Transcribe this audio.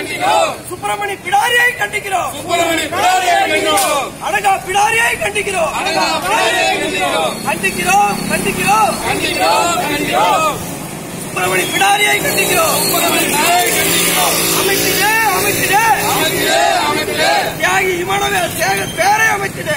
கண்டிக்கிறோம். சுப்பிரமணி பிடாரியை கண்டிக்கிறோம். சுப்பிரமணி பிடாரியை கண்டிக்கிறோம். அழகா பிடாரியை கண்டிக்கிறோம். அழகா பிடாரியை கண்டிக்கிறோம். கண்டிக்கிறோம் கண்டிக்கிறோம். கண்டிக்கிறோம் கண்டிக்கிறோம். சுப்பிரமணி பிடாரியை கண்டிக்கிறோம். சுப்பிரமணி பிடாரியை கண்டிக்கிறோம். அமைச்சிடே அமைச்சிடே. அமைச்சிடே அமைச்சிடே. தியாகி இமானவே சேகர் பேரை அமைச்சிடே.